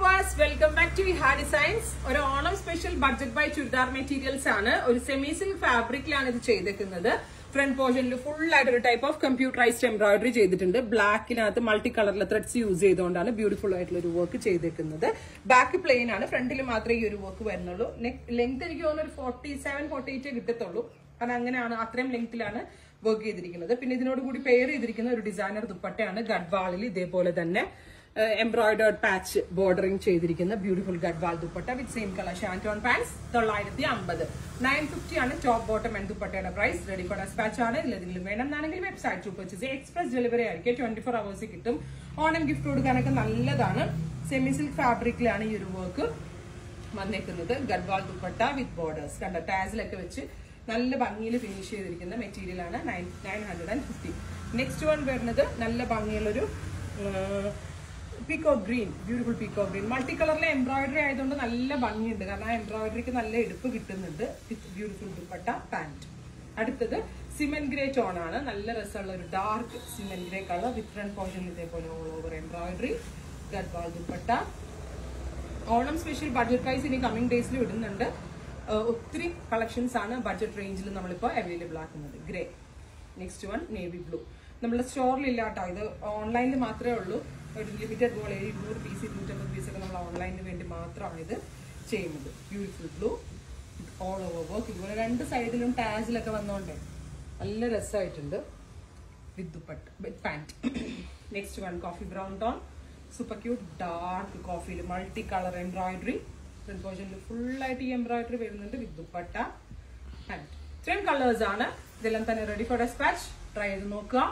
Viewers welcome back to Ha designs ഒരു Onam special budget buy churidar materials ആണ്. ഒരു semi silk ഫാബ്രിക്കിലാണ് ഇത് ചെയ്തേക്കുന്നത്. ഫ്രണ്ട് പോർഷനിൽ ഫുൾ ആയിട്ട് ഒരു ടൈപ്പ് ഓഫ് കമ്പ്യൂട്ടറൈസ്ഡ് എംബ്രോയിഡറി ചെയ്തിട്ടുണ്ട്. ബ്ലാക്കിനകത്ത് മൾട്ടി കളറിലെ ത്രെഡ്സ് യൂസ് ചെയ്തുകൊണ്ടാണ് ബ്യൂട്ടിഫുൾ ആയിട്ടുള്ള ഒരു വർക്ക് ചെയ്തേക്കുന്നത്. ബാക്ക് പ്ലെയിൻ ആണ്. ഫ്രണ്ടിൽ മാത്രമേ ഈ ഒരു വർക്ക് വരുന്നുള്ളൂ. ലെങ്ത് എനിക്ക് തോന്നുന്നു ഒരു ഫോർട്ടി സെവൻ ഫോർട്ടി എയ്റ്റ് കിട്ടത്തുള്ളൂ. കാരണം അങ്ങനെയാണ് അത്രയും ലെങ്ത്തിലാണ് വർക്ക് ചെയ്തിരിക്കുന്നത്. പിന്നെ ഇതിനോട് കൂടി പെയർ ചെയ്തിരിക്കുന്ന ഒരു ഡിസൈനർ ദുപ്പട്ടയാണ്. ഗഡ്വാളിൽ ഇതേപോലെ തന്നെ. എംബ്രോയിഡേർഡ് പാച്ച് ബോർഡറിംഗ് ചെയ്തിരിക്കുന്ന beautiful Gadwal dupatta with same colour shantoon pants തൊള്ളായിരത്തി അമ്പത് നയൻ ഫിഫ്റ്റി ആണ് ടോപ്പ് ബോട്ടം ആൻഡ് ദുപ്പട്ടയുടെ പ്രൈസ് റെഡി ഫോർ ഡെസ്പാച്ച് ആണ്. ഇതിലെന്തെങ്കിലും വേണമെന്നാണെങ്കിൽ website to purchase express delivery ആയിരിക്കും. ട്വന്റി ഫോർ അവേഴ്സ് കിട്ടും. ഓണം ഗിഫ്റ്റ് കൊടുക്കാനൊക്കെ നല്ലതാണ്. സെമി സിൽക്ക് ഫാബ്രിക്കിലാണ് ഈ ഒരു വർക്ക് വന്നേക്കുന്നത്. ഗഡ്വാൾ ദുപ്പട്ട വിത്ത് ബോർഡേഴ്സ് കണ്ട ടാസിലൊക്കെ വെച്ച് നല്ല ഭംഗിയിൽ ഫിനിഷ് ചെയ്തിരിക്കുന്ന മെറ്റീരിയൽ ആണ്. Nine nine hundred and fifty next one വരുന്നത് നല്ല ഭംഗിയുള്ളൊരു peacock green beautiful peacock green multi കളറിലെ എംബ്രോയിഡറി ആയതുകൊണ്ട് നല്ല ഭംഗിയുണ്ട്. കാരണം ആ എംബ്രോയിഡറിക്ക് നല്ല എടുപ്പ് കിട്ടുന്നുണ്ട്. വിത്ത് ബ്യൂട്ടിഫുൾ ദുപ്പട്ട പാന്റ് അടുത്തത് സിമെന്റ് ഗ്രേ ടോൺ ആണ്. നല്ല രസമുള്ള ഒരു dark cement grey colour front portion ഇതേപോലെ all over embroidery Gadwal dupatta. Onam special budget price ഇനി കമ്മിങ് ഡേയ്സിൽ ഇടുന്നുണ്ട്. ഒത്തിരി കളക്ഷൻസ് ആണ് ബഡ്ജറ്റ് റേഞ്ചിൽ നമ്മളിപ്പോൾ അവൈലബിൾ ആക്കുന്നത്. Grey next one navy blue നമ്മുടെ സ്റ്റോറിൽ ഇല്ലാട്ടോ. ഇത് ഓൺലൈനിൽ മാത്രമേ ഉള്ളൂ. ഒരു ലിമിറ്റഡ് പോലെ ഇരുന്നൂറ് പീസ് ഇരുന്നൂറ്റമ്പത് പീസ് ഒക്കെ നമ്മൾ ഓൺലൈനിന് വേണ്ടി മാത്രമാണ് ഇത് ചെയ്യുന്നത്. Beautiful blue all over work ഇതുപോലെ രണ്ട് സൈഡിലും ടാജിലൊക്കെ വന്നോണ്ടേ നല്ല രസമായിട്ടുണ്ട്. With dupatta with pant next one coffee brown tone super cute dark കോഫിയിൽ multi colour embroidery പോർഷനിൽ ഫുള്ളായിട്ട് ഈ എംബ്രോയിഡറി വരുന്നുണ്ട് വിത്ത് ദുപ്പട്ട പാന്റ് ഇത്രയും കളേഴ്സ് ആണ്. ഇതെല്ലാം തന്നെ റെഡി ഫോർ ഡെസ്പാച്ച് ട്രൈ ചെയ്ത് നോക്കുക.